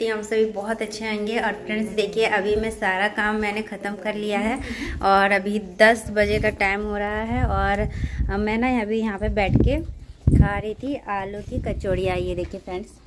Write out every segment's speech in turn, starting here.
करती हूँ, हम सभी बहुत अच्छे आएँगे और फ्रेंड्स देखिए, अभी मैं सारा काम मैंने ख़त्म कर लिया है और अभी 10 बजे का टाइम हो रहा है और मैं ना अभी यहाँ पे बैठ के खा रही थी आलू की कचौड़ियाँ, ये देखिए फ्रेंड्स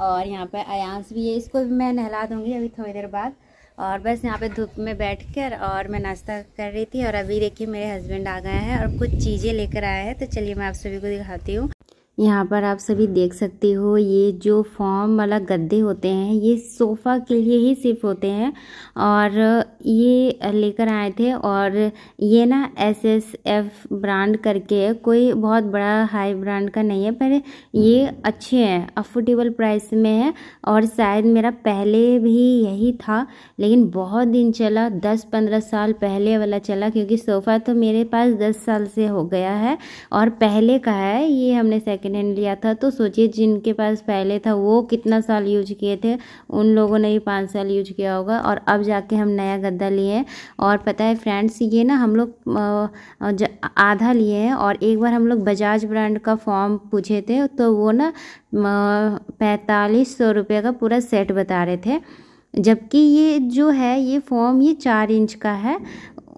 और यहाँ पे अयांस भी है, इसको भी मैं नहला दूँगी अभी थोड़ी देर बाद. और बस यहाँ पे धूप में बैठ कर और मैं नाश्ता कर रही थी और अभी देखिए मेरे हस्बैंड आ गए हैं और कुछ चीज़ें लेकर आए हैं तो चलिए मैं आप सभी को दिखाती हूँ. यहाँ पर आप सभी देख सकते हो, ये जो फॉर्म वाला गद्दे होते हैं, ये सोफ़ा के लिए ही सिर्फ़ होते हैं। और ये लेकर आए थे और ये ना एस एस एफ़ ब्रांड करके कोई बहुत बड़ा हाई ब्रांड का नहीं है, पर ये अच्छे हैं अफोर्डेबल प्राइस में है। और शायद मेरा पहले भी यही था, लेकिन बहुत दिन चला, दस पंद्रह साल पहले वाला चला, क्योंकि सोफ़ा तो मेरे पास दस साल से हो गया है। और पहले का है, ये हमने सेकेंड सेकेंड हैंड लिया था तो सोचिए जिनके पास पहले था, वो कितना साल यूज़ किए थे, उन लोगों ने भी पाँच साल यूज़ किया होगा। और अब जाके हम नया गद्दा लिए हैं। और पता है फ्रेंड्स ये ना हम लोग आधा लिए हैं और एक बार हम लोग बजाज ब्रांड का फॉर्म पूछे थे तो वो ना पैंतालीस सौ रुपये का पूरा सेट बता रहे थे। जबकि ये जो है, ये फॉर्म ये चार इंच का है।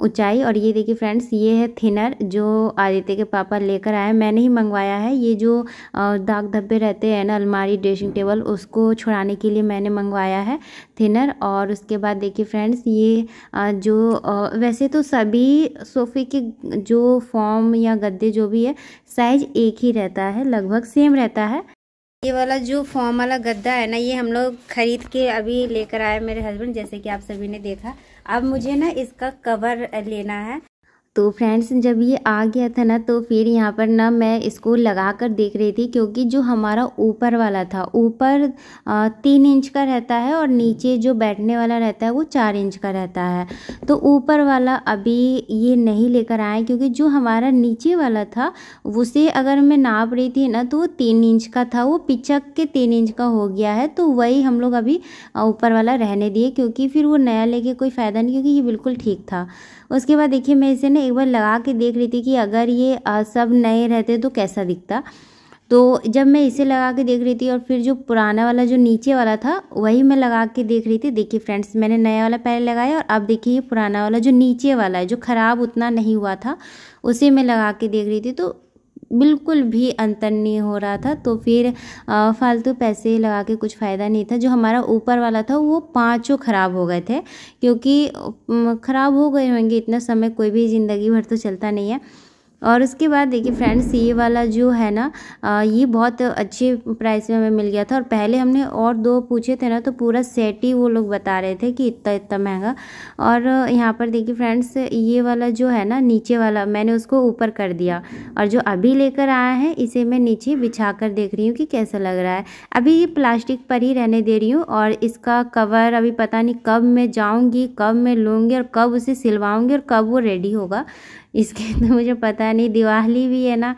ऊंचाई और ये देखिए फ्रेंड्स ये है थिनर जो आदित्य के पापा लेकर आए मैंने ही मंगवाया है। ये जो दाग धब्बे रहते हैं ना अलमारी ड्रेसिंग टेबल उसको छुड़ाने के लिए मैंने मंगवाया है थिनर। और उसके बाद देखिए फ्रेंड्स ये जो वैसे तो सभी सोफ़े के जो फॉर्म या गद्दे जो भी है साइज़ एक ही रहता है लगभग सेम रहता है। ये वाला जो फॉर्म वाला गद्दा है ना ये हम लोग खरीद के अभी लेकर आए मेरे हस्बैंड जैसे कि आप सभी ने देखा। अब मुझे ना इसका कवर लेना है। तो फ्रेंड्स, जब ये आ गया था ना तो फिर यहाँ पर ना मैं इसको लगा कर देख रही थी क्योंकि जो हमारा ऊपर वाला था, ऊपर तीन इंच का रहता है और नीचे जो बैठने वाला रहता है वो चार इंच का रहता है। तो ऊपर वाला अभी ये नहीं लेकर आए क्योंकि जो हमारा नीचे वाला था, उसे अगर मैं नाप रही थी ना तो वो तीन इंच का था, वो पिचक के तीन इंच का हो गया है तो वही हम लोग अभी ऊपर वाला रहने दिए क्योंकि फिर वो नया लेके कोई फ़ायदा नहीं क्योंकि ये बिल्कुल ठीक था। उसके बाद देखिए मैं इसे एक बार लगा के देख रही थी कि अगर ये सब नए रहते तो कैसा दिखता। तो जब मैं इसे लगा के देख रही थी और फिर जो पुराना वाला जो नीचे वाला था, वही मैं लगा के देख रही थी। देखिए फ्रेंड्स, मैंने नया वाला पहले लगाया और अब देखिए ये पुराना वाला जो नीचे वाला है, जो ख़राब उतना नहीं हुआ था, उसे मैं लगा के देख रही थी। तो बिल्कुल भी अंतर नहीं हो रहा था तो फिर फालतू पैसे लगा के कुछ फ़ायदा नहीं था। जो हमारा ऊपर वाला था, वो पाँचों ख़राब हो गए थे, क्योंकि ख़राब हो गए होंगे, इतना समय कोई भी ज़िंदगी भर तो चलता नहीं है। और उसके बाद देखिए फ्रेंड्स ये वाला जो है ना ये बहुत अच्छे प्राइस में हमें मिल गया था। और पहले हमने और दो पूछे थे ना तो पूरा सेट ही वो लोग बता रहे थे कि इतना इतना महँगा। और यहाँ पर देखिए फ्रेंड्स ये वाला जो है ना, नीचे वाला, मैंने उसको ऊपर कर दिया। और जो अभी लेकर आया है, इसे मैं नीचे बिछा कर देख रही हूँ कि कैसा लग रहा है। अभी ये प्लास्टिक पर ही रहने दे रही हूँ और इसका कवर अभी पता नहीं कब मैं जाऊँगी, कब मैं लूँगी और कब उसे सिलवाऊँगी और कब वो रेडी होगा। इसके तो मुझे पता नहीं, दिवाली भी है ना।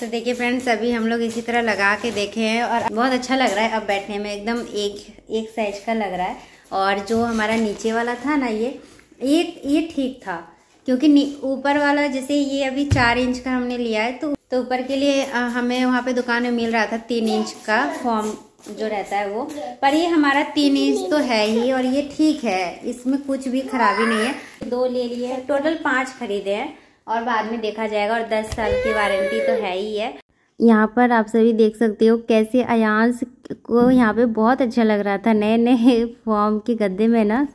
तो देखिए फ्रेंड्स अभी हम लोग इसी तरह लगा के देखे हैं और बहुत अच्छा लग रहा है अब बैठने में, एकदम एक एक साइज़ का लग रहा है। और जो हमारा नीचे वाला था ना ये ये ये ठीक था। क्योंकि ऊपर वाला जैसे ये अभी चार इंच का हमने लिया है तो तो ऊपर के लिए हमें वहाँ पे दुकान में मिल रहा था तीन इंच का फॉर्म जो रहता है वो। पर ये हमारा तीन इंच तो है ही और ये ठीक है। इसमें कुछ भी खराबी नहीं है। दो ले लिए टोटल पाँच खरीदे हैं और बाद में देखा जाएगा और दस साल की वारंटी तो है ही है। यहाँ पर आप सभी देख सकते हो कैसे अयांस को यहाँ पे बहुत अच्छा लग रहा था। नए नए फॉर्म के गद्दे में ना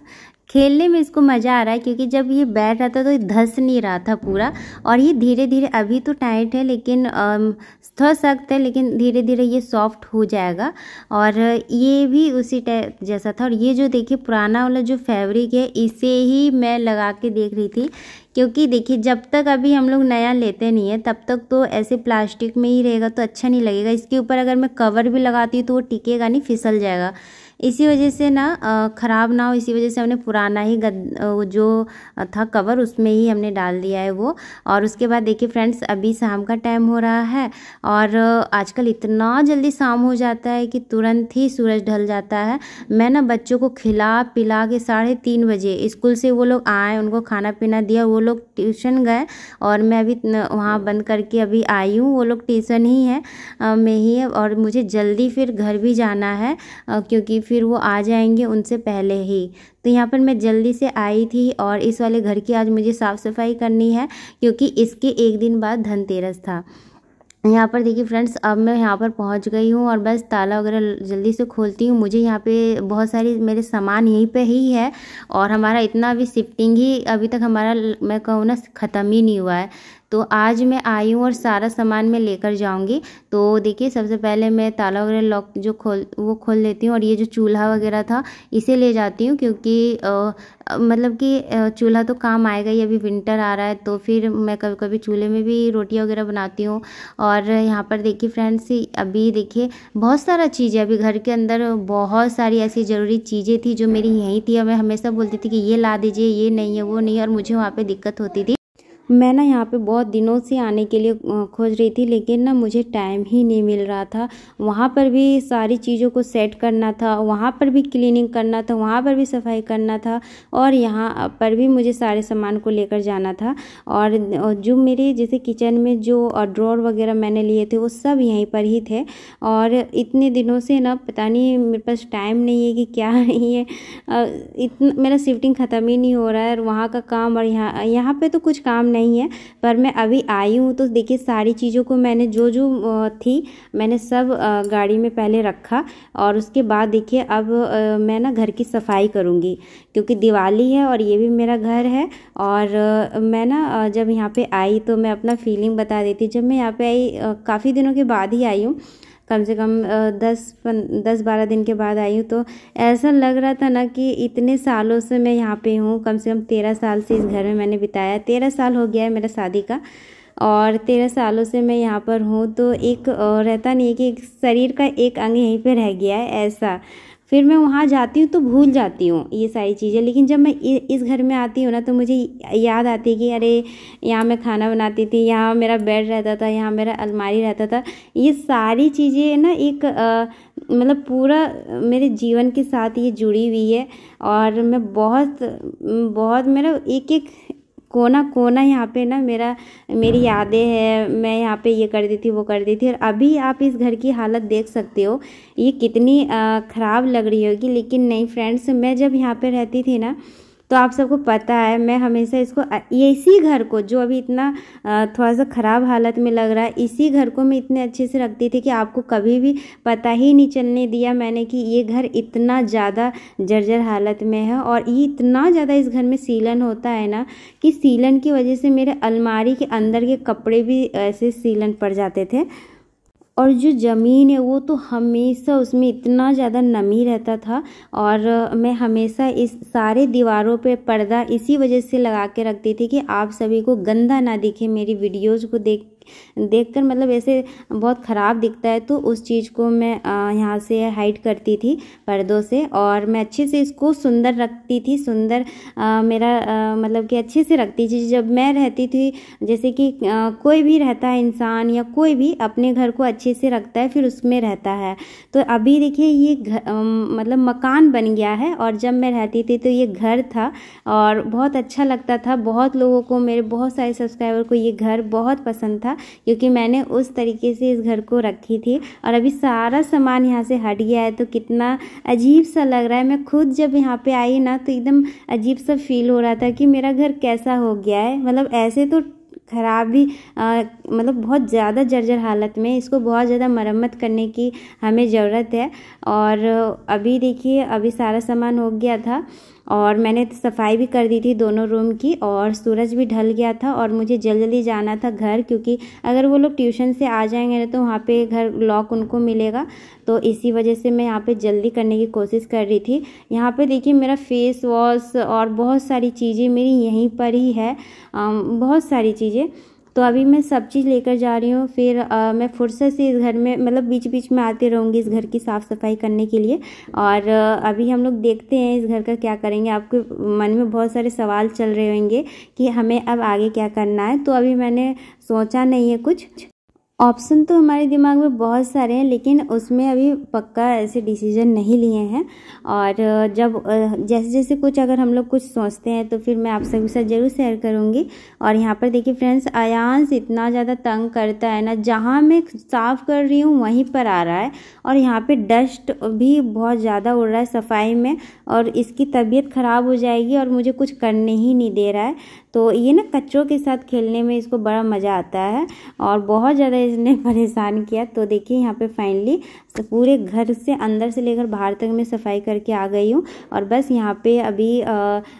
खेलने में इसको मज़ा आ रहा है, क्योंकि जब ये बैठ रहा था तो धस नहीं रहा था पूरा, और ये धीरे धीरे अभी तो टाइट है, लेकिन थोड़ा सख्त है, लेकिन धीरे धीरे ये सॉफ्ट हो जाएगा। और ये भी उसी टाइप जैसा था। और ये जो देखिए, पुराना वाला जो फैब्रिक है, इसे ही मैं लगा के देख रही थी, क्योंकि देखिए, जब तक अभी हम लोग नया लेते नहीं है, तब तक तो ऐसे प्लास्टिक में ही रहेगा तो अच्छा नहीं लगेगा। इसके ऊपर अगर मैं कवर भी लगाती हूँ तो वो टिकेगा नहीं, फिसल जाएगा। इसी वजह से ना ख़राब ना हो, इसी वजह से हमने पुराना ही गद जो था कवर, उसमें ही हमने डाल दिया है वो। और उसके बाद देखिए फ्रेंड्स, अभी शाम का टाइम हो रहा है और आजकल इतना जल्दी शाम हो जाता है कि तुरंत ही सूरज ढल जाता है। मैं ना बच्चों को खिला पिला के साढ़े तीन बजे स्कूल से वो लोग आए, उनको खाना पीना दिया, वो लोग ट्यूशन गए और मैं अभी वहाँ बंद करके अभी आई हूँ, वो लोग ट्यूशन ही है में ही है और मुझे जल्दी फिर घर भी जाना है क्योंकि फिर वो आ जाएँगे उनसे पहले ही। तो यहाँ पर मैं जल्दी से आई थी और इस वाले घर की आज मुझे साफ़ सफ़ाई करनी है, क्योंकि इसके एक दिन बाद धनतेरस था। यहाँ पर देखिए फ्रेंड्स, अब मैं यहाँ पर पहुँच गई हूँ और बस ताला वगैरह जल्दी से खोलती हूँ। मुझे यहाँ पे बहुत सारी मेरे सामान यहीं पे ही है और हमारा इतना अभी शिफ्टिंग ही अभी तक हमारा मैं कहूँ ना, ख़त्म ही नहीं हुआ है। तो आज मैं आई हूँ और सारा सामान मैं लेकर जाऊँगी। तो देखिए सबसे पहले मैं ताला वगैरह लॉक जो खोल वो खोल लेती हूँ और ये जो चूल्हा वगैरह था इसे ले जाती हूँ क्योंकि आ, मतलब कि चूल्हा तो काम आएगा ही अभी विंटर आ रहा है तो फिर मैं कभी कभी चूल्हे में भी रोटियाँ वगैरह बनाती हूँ। और यहाँ पर देखिए फ्रेंड्स अभी देखिए बहुत सारा चीज़ें अभी घर के अंदर बहुत सारी ऐसी ज़रूरी चीज़ें थी जो मेरी यहीं थी और मैं हमेशा बोलती थी कि ये ला दीजिए ये नहीं है वो नहीं है और मुझे वहाँ पर दिक्कत होती थी। मैं ना यहाँ पे बहुत दिनों से आने के लिए खोज रही थी, लेकिन ना मुझे टाइम ही नहीं मिल रहा था। वहाँ पर भी सारी चीज़ों को सेट करना था, वहाँ पर भी क्लीनिंग करना था, वहाँ पर भी सफ़ाई करना था, और यहाँ पर भी मुझे सारे सामान को लेकर जाना था। और जो मेरे जैसे किचन में जो ड्रॉर वगैरह मैंने लिए थे, वो सब यहीं पर ही थे। और इतने दिनों से ना पता नहीं, मेरे पास टाइम नहीं है कि क्या नहीं है। इतना, मेरा शिफ्टिंग ख़त्म ही नहीं हो रहा है, और वहाँ का काम, और यहाँ यहाँ पर तो कुछ काम नहीं है, पर मैं अभी आई हूँ। तो देखिए, सारी चीज़ों को मैंने, जो जो थी, मैंने सब गाड़ी में पहले रखा। और उसके बाद देखिए, अब मैं ना घर की सफ़ाई करूँगी, क्योंकि दिवाली है और ये भी मेरा घर है। और मैं ना जब यहाँ पे आई तो मैं अपना फीलिंग बता देती। जब मैं यहाँ पे आई काफ़ी दिनों के बाद ही आई हूँ। कम से कम दस पन, दस बारह दिन के बाद आई हूँ तो ऐसा लग रहा था ना कि इतने सालों से मैं यहाँ पे हूँ, कम से कम तेरह साल से इस घर में मैंने बिताया। तेरह साल हो गया है मेरा शादी का, और तेरह सालों से मैं यहाँ पर हूँ तो एक रहता नहीं है कि शरीर का एक अंग यहीं पर रह गया है ऐसा। फिर मैं वहाँ जाती हूँ तो भूल जाती हूँ ये सारी चीज़ें। लेकिन जब मैं इस घर में आती हूँ ना तो मुझे याद आती है कि अरे, यहाँ मैं खाना बनाती थी, यहाँ मेरा बेड रहता था, यहाँ मेरा अलमारी रहता था। ये सारी चीज़ें ना एक मतलब पूरा मेरे जीवन के साथ ये जुड़ी हुई है। और मैं बहुत बहुत मेरा एक एक कोना कोना यहाँ पे ना मेरा, मेरी यादें हैं, मैं यहाँ पे ये कर दी थी, वो कर दी थी और अभी आप इस घर की हालत देख सकते हो। ये कितनी ख़राब लग रही होगी, लेकिन नहीं फ्रेंड्स मैं जब यहाँ पे रहती थी ना तो आप सबको पता है, मैं हमेशा इसको इसी घर को, जो अभी इतना थोड़ा सा ख़राब हालत में लग रहा है, इसी घर को मैं इतने अच्छे से रखती थी कि आपको कभी भी पता ही नहीं चलने दिया मैंने कि ये घर इतना ज़्यादा जर्जर हालत में है और ये इतना ज़्यादा इस घर में सीलन होता है ना कि सीलन की वजह से मेरे अलमारी के अंदर के कपड़े भी ऐसे सीलन पड़ जाते थे। और जो ज़मीन है वो तो हमेशा उसमें इतना ज़्यादा नमी रहता था और मैं हमेशा इस सारे दीवारों पे पर्दा इसी वजह से लगा के रखती थी कि आप सभी को गंदा ना दिखे मेरी वीडियोज़ को देख देखकर मतलब ऐसे बहुत ख़राब दिखता है तो उस चीज़ को मैं यहाँ से हाइड करती थी पर्दों से और मैं अच्छे से इसको सुंदर रखती थी सुंदर मेरा आ, मतलब कि अच्छे से रखती थी। जब मैं रहती थी जैसे कि आ, कोई भी रहता है इंसान या कोई भी अपने घर को अच्छे से रखता है फिर उसमें रहता है। तो अभी देखिए ये घर मतलब मकान बन गया है और जब मैं रहती थी तो ये घर था और बहुत अच्छा लगता था। बहुत लोगों को मेरे बहुत सारे सब्सक्राइबर को ये घर बहुत पसंद था। क्योंकि मैंने उस तरीके से इस घर को रखी थी। और अभी सारा सामान यहाँ से हट गया है तो कितना अजीब सा लग रहा है। मैं खुद जब यहाँ पे आई ना तो एकदम अजीब सा फील हो रहा था कि मेरा घर कैसा हो गया है। मतलब ऐसे तो ख़राब भी मतलब बहुत ज़्यादा जर्जर हालत में, इसको बहुत ज़्यादा मरम्मत करने की हमें ज़रूरत है। और अभी देखिए, अभी सारा सामान हो गया था। और मैंने सफ़ाई भी कर दी थी दोनों रूम की और सूरज भी ढल गया था और मुझे जल्दी जल्दी जाना था घर क्योंकि अगर वो लोग ट्यूशन से आ जाएँगे ना तो वहाँ पे घर लॉक उनको मिलेगा। तो इसी वजह से मैं यहाँ पे जल्दी करने की कोशिश कर रही थी। यहाँ पे देखिए मेरा फेस वॉश और बहुत सारी चीज़ें मेरी यहीं पर ही है। बहुत सारी चीज़ें। तो अभी मैं सब चीज़ लेकर जा रही हूँ। फिर आ, मैं फुर्सत से इस घर में मतलब बीच बीच में आती रहूँगी इस घर की साफ़ सफ़ाई करने के लिए। और अभी हम लोग देखते हैं इस घर का क्या करेंगे। आपके मन में बहुत सारे सवाल चल रहे होंगे कि हमें अब आगे क्या करना है। तो अभी मैंने सोचा नहीं है कुछ। ऑप्शन तो हमारे दिमाग में बहुत सारे हैं, लेकिन उसमें अभी पक्का ऐसे डिसीज़न नहीं लिए हैं। और जब जैसे जैसे कुछ अगर हम लोग कुछ सोचते हैं तो फिर मैं आप सभी साथ ज़रूर शेयर करूँगी। और यहाँ पर देखिए फ्रेंड्स आयांश इतना ज़्यादा तंग करता है ना, जहाँ मैं साफ़ कर रही हूँ, वहीं पर आ रहा है। और यहाँ पर डस्ट भी बहुत ज़्यादा उड़ रहा है सफ़ाई में, और इसकी तबीयत ख़राब हो जाएगी और मुझे कुछ करने ही नहीं दे रहा है। तो ये ना कच्चों के साथ खेलने में इसको बड़ा मज़ा आता है और बहुत ज़्यादा इसने परेशान किया। तो देखिए यहाँ पे फाइनली पूरे घर से अंदर से लेकर बाहर तक मैं सफ़ाई करके आ गई हूँ और बस यहाँ पे अभी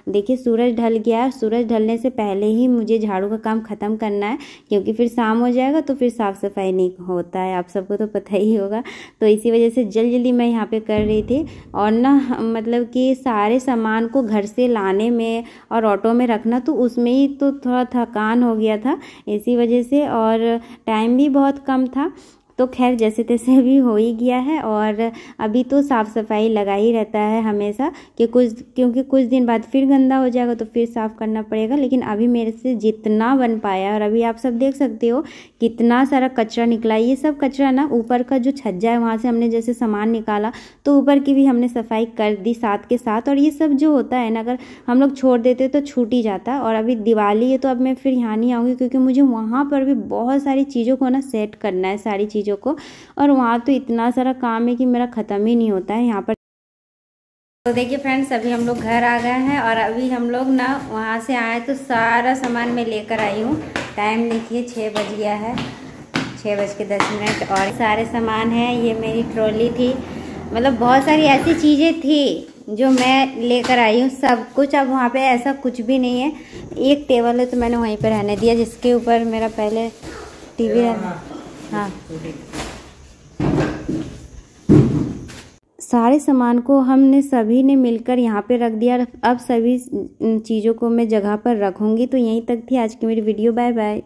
देखिए सूरज ढल गया है। सूरज ढलने से पहले ही मुझे झाड़ू का काम ख़त्म करना है क्योंकि फिर शाम हो जाएगा तो फिर साफ़ सफ़ाई नहीं होता है। आप सबको तो पता ही होगा। तो इसी वजह से जल्दी जल्दी मैं यहाँ पर कर रही थी और ना मतलब कि सारे सामान को घर से लाने में और ऑटो में रखना तो उसमें ही तो थोड़ा थकान हो गया था इसी वजह से और टाइम भी बहुत कम था। तो खैर जैसे तैसे भी हो ही गया है और अभी तो साफ़ सफ़ाई लगा ही रहता है हमेशा कि कुछ, क्योंकि कुछ दिन बाद फिर गंदा हो जाएगा तो फिर साफ़ करना पड़ेगा, लेकिन अभी मेरे से जितना बन पाया और अभी आप सब देख सकते हो कितना सारा कचरा निकला, ये सब कचरा ना ऊपर का जो छज्जा है वहाँ से हमने जैसे सामान निकाला तो ऊपर की भी हमने सफ़ाई कर दी साथ के साथ और ये सब जो होता है ना, अगर हम लोग छोड़ देते तो छूट ही जाता और अभी दिवाली है तो अब मैं फिर यहाँ नहीं आऊँगी क्योंकि मुझे वहाँ पर भी बहुत सारी चीज़ों को ना सेट करना है, सारी चीज़ चीज़ों को। और वहाँ तो इतना सारा काम है कि मेरा ख़त्म ही नहीं होता है, यहाँ पर। तो देखिए फ्रेंड्स, अभी हम लोग घर आ गए हैं और अभी हम लोग ना वहाँ से आए तो सारा सामान मैं लेकर आई हूँ। टाइम देखिए छः बज गया है, छः बज के दस मिनट और सारे सामान हैं, ये मेरी ट्रॉली थी। मतलब बहुत सारी ऐसी चीज़ें थी जो मैं लेकर आई हूँ, सब कुछ। अब वहाँ पे ऐसा कुछ भी नहीं है। एक टेबल है तो मैंने वहीं पर रहने दिया, जिसके ऊपर मेरा पहले टीवी रहना हाँ। सारे सामान को हमने सभी ने मिलकर यहाँ पे रख दिया। अब सभी चीज़ों को मैं जगह पर रखूँगी। तो यहीं तक थी आज की मेरी वीडियो। Bye bye.